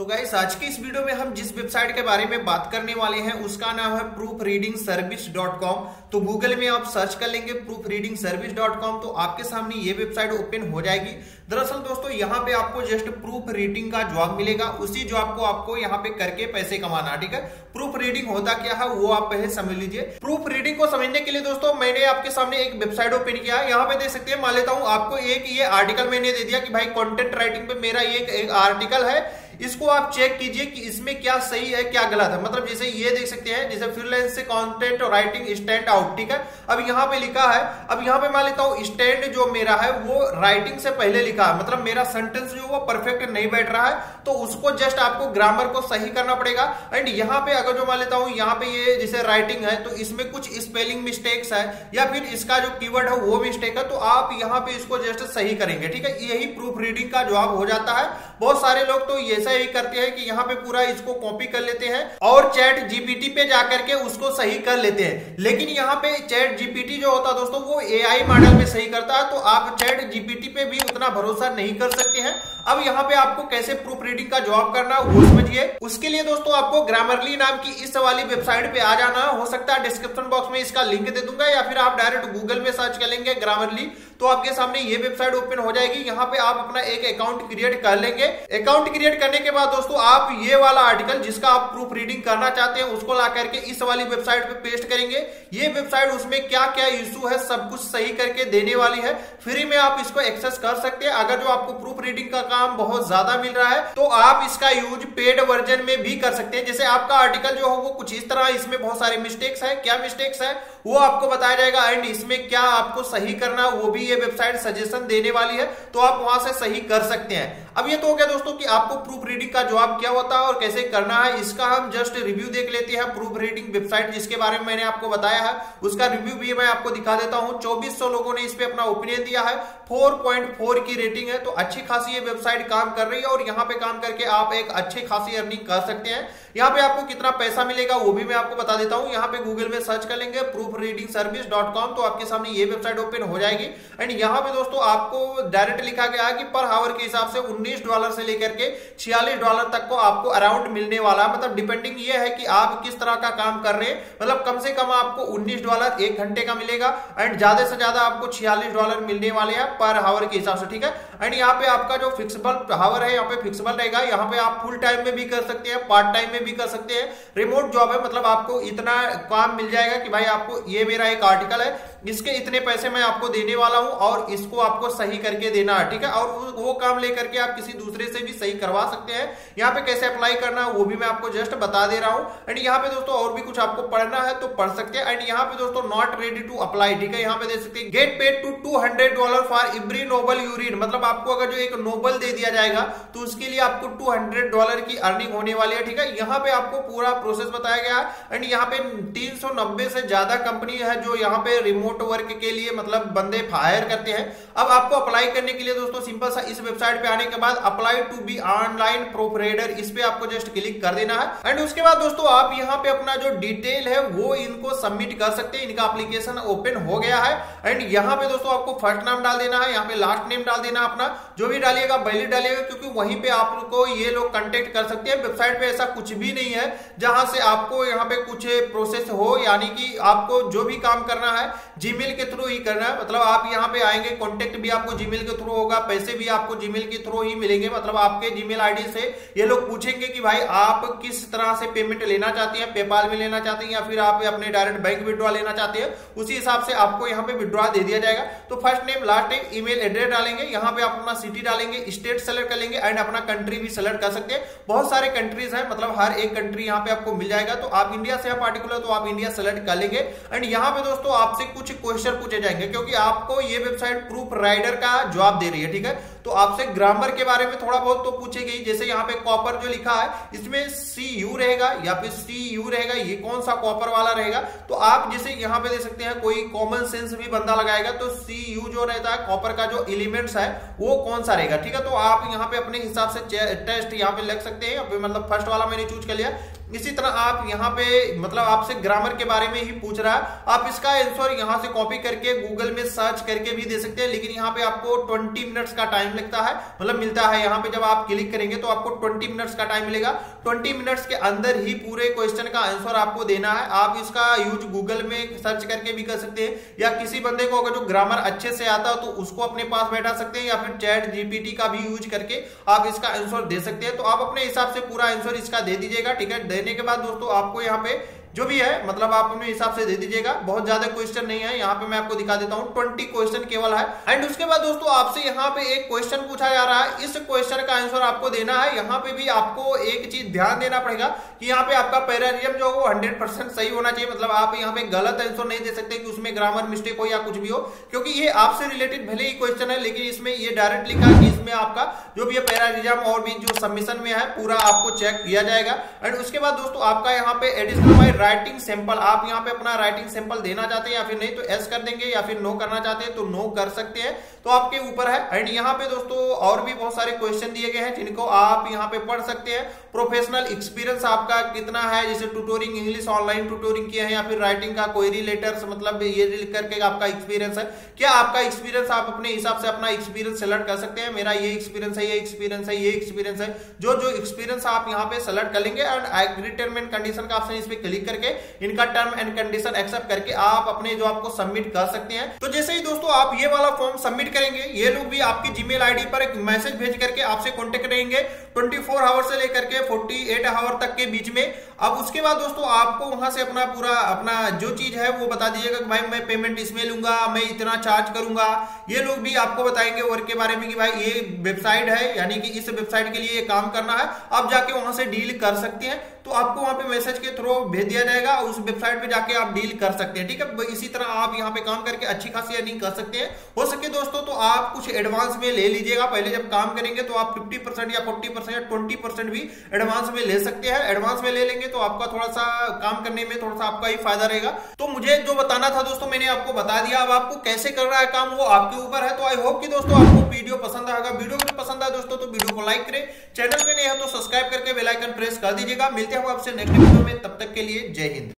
तो गाइस आज की इस वीडियो में हम जिस वेबसाइट के बारे में बात करने वाले हैं, उसका नाम है proof reading service dot com तो गूगल में आप सर्च कर लेंगे proof reading service dot com तो आपके सामने ये वेबसाइट ओपन हो जाएगी। दरअसल दोस्तों, यहाँ पे आपको जस्ट प्रूफ रीडिंग का जॉब मिलेगा। उसी जॉब को आपको यहाँ पे करके पैसे कमाना, ठीक है? प्रूफ रीडिंग होता क्या है, वो आप पहले समझ लीजिए। प्रूफ रीडिंग को समझने के लिए दोस्तों, मैंने आपके सामने एक वेबसाइट ओपन किया। यहाँ पे देख सकते हैं, मान लेता हूँ, आपको एक ये आर्टिकल मैंने दे दिया कि भाई कॉन्टेंट राइटिंग पे मेरा ये एक आर्टिकल है। इसको आप चेक कीजिए कि इसमें क्या सही है, क्या गलत है। मतलब जैसे ये देख सकते हैं, जैसे फ्रीलांस से कंटेंट राइटिंग स्टैंड आउट ठीक है? अब यहाँ पे लिखा है, अब यहाँ पे मान लेता हूँ स्टैंड जो मेरा है, वो राइटिंग से पहले लिखा है। मतलब मेरा सेंटेंस जो वो परफेक्ट नहीं बैठ रहा है तो उसको जस्ट आपको ग्रामर को सही करना पड़ेगा। एंड यहाँ पे अगर जो मान लेता हूँ, यहाँ पे ये जैसे राइटिंग है तो इसमें कुछ स्पेलिंग मिस्टेक्स है, या फिर इसका जो कीवर्ड है, वो मिस्टेक है तो आप यहाँ पे इसको जस्ट सही करेंगे, ठीक है? यही प्रूफ रीडिंग का जवाब हो जाता है। बहुत सारे लोग तो ऐसा ऐसा ही करते हैं कि यहाँ पे पूरा इसको कॉपी कर लेते हैं और चैट जीपीटी पे जाकर के उसको सही कर लेते हैं। लेकिन यहाँ पे चैट जीपीटी जो होता है दोस्तों, वो एआई मॉडल में सही करता है तो आप चैट जीपीटी पे भी उतना भरोसा नहीं कर सकते हैं। अब यहाँ पे आपको कैसे प्रूफ रीडिंग का जॉब करना वो समझिए। उसके लिए दोस्तों आपको ग्रामरली नाम की इस वाली वेबसाइट पे आ जाना हो। सकता है डिस्क्रिप्शन बॉक्स में इसका लिंक दे दूँगा या फिर आप डायरेक्ट गूगल में सर्च कर लेंगे ग्रामरली तो आपके सामने ये वेबसाइट ओपन हो जाएगी। यहाँ पे आप अपना एक अकाउंट क्रिएट कर लेंगे। अकाउंट क्रिएट करने के बाद दोस्तों आप ये वाला आर्टिकल जिसका आप प्रूफ रीडिंग करना चाहते हैं, उसको ला करके इस वाली वेबसाइट पे पेस्ट करेंगे। ये वेबसाइट उसमें क्या क्या इश्यू है, सब कुछ सही करके देने वाली है। फ्री में आप इसको एक्सेस कर सकते हैं। अगर जो आपको प्रूफ रीडिंग का काम बहुत ज़्यादा मिल रहा है तो आप इसका यूज़ पेड वर्जन में भी कर सकते हैं। जैसे आपका आर्टिकल जो हो, वो कुछ इस तरह, इसमें बहुत सारे मिस्टेक्स है। क्या मिस्टेक्स है? वो आपको बताया जाएगा। एंड इसमें क्या आपको सही करना, वो भी ये वेबसाइट सजेशन देने वाली है तो आप वहाँ से सही कर सकते हैं। अब ये तो हो गया दोस्तों कि आपको प्रूफ रीडिंग का जवाब क्या होता है और कैसे करना है, इसका हम जस्ट रिव्यू देख लेते हैं प्रूफ रीडिंग वेबसाइट जिसके बारे में मैंने आपको बताया है। उसका रिव्यू भी मैं आपको दिखा देता हूँ। 2400 लोगों ने इस पे अपना ओपिनियन दिया है। 4.4 की रेटिंग है तो अच्छी खासी ये काम कर रही है और यहाँ पे काम करके आप एक अच्छी खासी अर्निंग कर सकते हैं। यहाँ पे आपको कितना पैसा मिलेगा वो भी मैं आपको बता देता हूँ। यहाँ पे गूगल में सर्च कर लेंगे proof reading service dot com तो आपके सामने ये वेबसाइट ओपन हो जाएगी। एंड यहाँ पे दोस्तों आपको डायरेक्ट लिखा गया है कि पर आवर के हिसाब से 19 डॉलर से लेकर के 46 डॉलर तक को आपको अराउंड मिलने वाला है। मतलब डिपेंडिंग ये है कि आप किस तरह का काम कर रहे हैं। मतलब कम से कम आपको उन्नीस डॉलर एक घंटे का मिलेगा एंड ज़्यादा से ज़्यादा आपको छियालीस डॉलर मिलने वाले हैं पर हावर के हिसाब से, ठीक है? एंड यहाँ पे आपका जो फिक्सबल हावर है, यहाँ पे फ्लेक्सिबल रहेगा। यहाँ पे आप फुल टाइम में भी कर सकते हैं पार्ट टाइम में भी कर सकते हैं। रिमोट जॉब है मतलब आपको इतना काम मिल जाएगा कि भाई आपको ये मेरा एक आर्टिकल है इसके इतने पैसे मैं आपको देने वाला हूँ और इसको आपको सही करके देना है ठीक है? और वो काम लेकर के आप किसी दूसरे से भी सही करवा सकते हैं। यहाँ पे कैसे अप्लाई करना है वो भी मैं आपको जस्ट बता दे रहा हूँ। एंड यहाँ पे दोस्तों और भी कुछ आपको पढ़ना है तो पढ़ सकते हैं। एंड यहाँ पे दोस्तों नॉट रेडी टू अप्लाई ठीक है? यहाँ पे देख सकते हैं get paid to two hundred dollar for every novel urine मतलब आपको अगर जो एक नोबल दे दिया जाएगा तो उसके लिए आपको टू हंड्रेड डॉलर की अर्निंग होने वाली है, ठीक है? यहाँ पे आपको पूरा प्रोसेस बताया गया है। एंड यहाँ पे तीन सौ नब्बे से ज़्यादा कंपनी है जो यहाँ पे रिमोट वर्क के लिए मतलब बंदे फायर करते हैं। अब आपको अप्लाई करने के लिए दोस्तों सिंपल सा इस वेबसाइट पे आने के बाद apply to be online proofreader इस पे आपको जस्ट क्लिक कर देना है। एंड उसके बाद दोस्तों आप यहाँ पे अपना जो डिटेल है वो इनको सबमिट कर सकते हैं। इनका एप्लीकेशन ओपन हो गया है। एंड यहाँ पे दोस्तों आपको फ़र्स्ट नाम डाल देना है, यहाँ पे लास्ट नेम डाल देना अपना। जो भी डालिएगा वैलिड डालिएगा, क्योंकि वहीं पे आपको ये लोग कंटेक्ट कर सकते हैं। वेबसाइट पे ऐसा कुछ भी नहीं है, जहाँ से आपको यहाँ पे कुछ प्रोसेस हो, यानी कि आपको जो भी काम करना है जीमेल के थ्रू ही करना है। मतलब आप यहाँ पे आएँगे कॉन्टेक्ट भी आपको जीमेल के थ्रू होगा, पैसे भी आपको जीमेल के थ्रू ही मिलेंगे। मतलब आपके जीमेल आईडी से ये लोग पूछेंगे कि भाई आप किस तरह से पेमेंट लेना चाहते हैं? पेपाल में लेना चाहते हैं या फिर आप अपने डायरेक्ट बैंक विड्रॉ लेना चाहते हैं? उसी हिसाब से आपको यहाँ पे विड्रॉ दे दिया जाएगा। तो first name last name email address डालेंगे। यहाँ पे आप अपना सिटी डालेंगे स्टेट सेलेक्ट कर लेंगे एंड अपना कंट्री भी सेलेक्ट कर सकते हैं। बहुत सारे कंट्रीज़ है मतलब हर एक कंट्री यहाँ पे आपको मिल जाएगा। तो आप इंडिया से पार्टिकुलर तो आप इंडिया सेलेक्ट कर लेंगे। एंड यहाँ पे दोस्तों, आपसे कुछ क्वेश्चन पूछे जाएँगे, क्योंकि आपको ये वेबसाइट प्रूफ राइडर का जवाब दे रही है, ठीक है? तो आपसे ग्रामर के बारे में थोड़ा बहुत तो पूछेगी जैसे यहाँ पे कॉपर जो लिखा है, इसमें सी यू रहेगा या फिर सी यू रहेगा, ये कौन सा कॉपर वाला रहेगा? तो आप जैसे यहाँ पे दे सकते हैं, कोई कॉमन सेंस भी बंदा लगाएगा तो सी यू जो रहता है कॉपर का जो एलिमेंट्स है, वो कौन सा रहेगा, ठीक है? तो आप यहाँ पे अपने हिसाब से टेस्ट यहाँ पे लग सकते हैं मतलब फ़र्स्ट वाला मैंने चूज़ कर लिया इसी तरह आप यहाँ पे मतलब आपसे ग्रामर के बारे में ही पूछ रहा है। आप इसका आंसर यहाँ से कॉपी करके गूगल में सर्च करके भी दे सकते हैं, लेकिन यहाँ पे आपको 20 मिनट्स का टाइम लगता है। मतलब मिलता है यहाँ पे जब आप क्लिक करेंगे तो आपको 20 मिनट्स का टाइम मिलेगा। 20 मिनट्स के अंदर ही पूरे क्वेश्चन का आंसर आपको देना है। आप इसका यूज़ गूगल में सर्च करके भी कर सकते हैं, या किसी बंदे को अगर जो ग्रामर अच्छे से आता है तो उसको अपने पास बैठा सकते हैं, या फिर चैट जीपीटी का भी यूज़ करके आप इसका आंसर दे सकते हैं। तो आप अपने हिसाब से पूरा आंसर इसका दे दीजिएगा, ठीक है? देने के बाद दोस्तों आपको यहाँ पे जो भी है मतलब आप अपने हिसाब से दे दीजिएगा। बहुत ज़्यादा क्वेश्चन नहीं है, यहाँ पे मैं आपको दिखा देता हूँ। ट्वेंटी क्वेश्चन केवल है। एंड उसके बाद दोस्तों, आपसे यहाँ पे एक क्वेश्चन पूछा जा रहा है। इस क्वेश्चन का आंसर आपको देना है। यहाँ पे भी आपको एक चीज़ ध्यान देना पड़ेगा कि यहाँ पे आपका पैरारियम जो वो हंड्रेड सही होना चाहिए। मतलब आप यहाँ पे गलत आंसर नहीं दे सकते कि उसमें ग्रामर मिस्टेक हो या कुछ भी हो। क्योंकि ये आपसे रिलेटेड भले ही क्वेश्चन है, लेकिन इसमें ये डायरेक्ट लिखा कि इसमें आपका जो भी पैरारिजम और भी जो सबमिशन में है, पूरा आपको चेक किया जाएगा। एंड उसके बाद दोस्तों, आपका यहाँ पे एडिशनल राइटिंग सैंपल आप यहाँ पे अपना राइटिंग सैंपल देना चाहते हैं या फिर नहीं तो एस कर देंगे या फिर नो करना चाहते हैं तो नो कर सकते हैं। तो आपके ऊपर है। एंड यहाँ पे दोस्तों और भी बहुत सारे क्वेश्चन दिए गए हैं, जिनको आप यहाँ पे पढ़ सकते हैं। प्रोफेशनल एक्सपीरियंस आपका कितना है? जैसे ट्यूटोरिंग इंग्लिश ऑनलाइन ट्यूटोरिंग किए हैं या फिर राइटिंग का कोई लेटर्स मतलब ये लिख करके आपका एक्सपीरियंस है। क्या आपका एक्सपीरियंस आप अपने हिसाब से अपना एक्सपीरियंस सेलेक्ट कर सकते हैं? मेरा ये एक्सपीरियंस है, ये एक्सपीरियंस है, ये एक्सपीरियंस है। जो जो एक्सपीरियंस आप यहाँ पे सेलेक्ट कर लेंगे एंड रिटर्नमेंट कंडीशन का ऑप्शन इस पर क्लिक करके इनका टर्म एंड कंडीशन एक्सेप्ट करके आप अपने जो आपको सबमिट कर सकते हैं। तो जैसे ही दोस्तों आप ये वाला फॉर्म सबमिट करेंगे, ये लोग भी आपकी जीमेल आईडी पर एक मैसेज भेज करके आपसे कॉन्टेक्ट रहेंगे। ट्वेंटी आवर से लेकर के 48 आवर तक के बीच में अब उसके बाद दोस्तों, आपको वहाँ से अपना पूरा, अपना जो चीज़ है, वो बता दीजिएगा कि भाई मैं पेमेंट इसमें लूँगा, मैं इतना चार्ज करूँगा। ये लोग भी आपको बताएँगे वर्क के बारे में कि भाई ये वेबसाइट है, यानी कि इस वेबसाइट के लिए ये काम करना है। आप जाके वहाँ से डील कर सकते हैं। तो आपको वहाँ पे मैसेज के थ्रू भेज दिया जाएगा, उस वेबसाइट पे जाके आप डील कर सकते हैं, ठीक है? इसी तरह आप यहाँ पे काम करके अच्छी खासी अर्निंग कर सकते हैं। हो सके दोस्तों तो आप कुछ एडवांस में ले लीजिएगा। पहले जब काम करेंगे तो आप 50 या 40 या 20 भी एडवांस में ले सकते हैं। एडवांस में ले लेंगे तो आपका थोड़ा सा काम करने में थोड़ा सा आपका ही फ़ायदा रहेगा। तो मुझे जो बताना था दोस्तों, मैंने आपको बता दिया। अब आपको कैसे कर रहा है काम, वो आपके ऊपर है। तो आई होप कि दोस्तों आपको वीडियो पसंद आएगा वीडियो अगर पसंद आए दोस्तों तो वीडियो को लाइक करें। चैनल में नहीं है तो सब्सक्राइब करके बेलाइकन प्रेस कर दीजिएगा। मिलते हैं आपसे नेक्स्ट वीडियो में। तब तक के लिए जय हिंद।